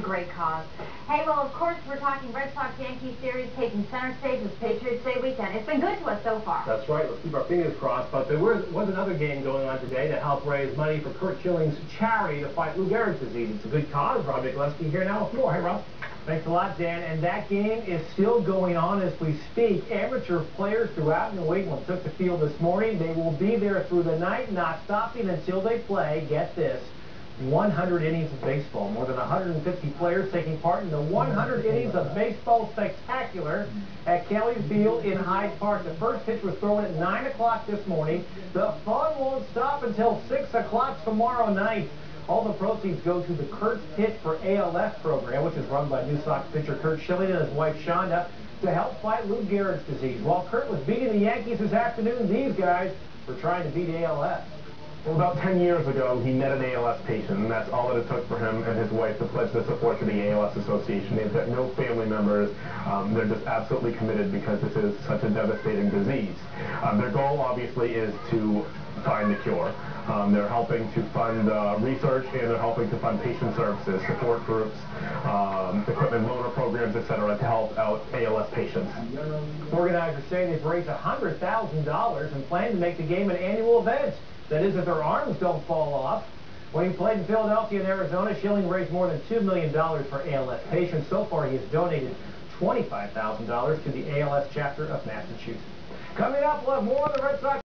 great cause. Hey, well, of course, we're talking Red Sox Yankee series taking center stage this Patriots Day weekend. It's been good to us so far. That's right. Let's keep our fingers crossed. But there was, was another game going on today to help raise money for Curt Schilling's charity to fight Lou Gehrig's disease. It's a good cause. Rob Nikolewski here now with more. Hey, Rob. Thanks a lot, Dan. And that game is still going on as we speak. Amateur players throughout New England took the field this morning. They will be there through the night, not stopping until they play. Get this. 100 innings of baseball. More than 150 players taking part in the 100 innings of baseball spectacular at Kelly Field in Hyde Park. The first pitch was thrown at 9 o'clock this morning. The fun won't stop until 6 o'clock tomorrow night. All the proceeds go to the Curt's Pitch for ALS program, which is run by New Sox pitcher Curt Schilling and his wife Shonda to help fight Lou Gehrig's disease. While Curt was beating the Yankees this afternoon, these guys were trying to beat ALS. Well, about 10 years ago, he met an ALS patient, and that's all that it took for him and his wife to pledge their support to the ALS Association. They've got no family members. Um, they're just absolutely committed because this is such a devastating disease. Um, their goal, obviously, is to find the cure. Um, they're helping to fund uh, research, and they're helping to fund patient services, support groups, um, equipment loaner programs, etc., to help out ALS patients. Organizers say they've raised $100,000 and plan to make the game an annual event. That is, if their arms don't fall off. When he played in Philadelphia and Arizona, Schilling raised more than $2 million for ALS patients. So far, he has donated $25,000 to the ALS chapter of Massachusetts. Coming up, we'll have more on the Red Sox.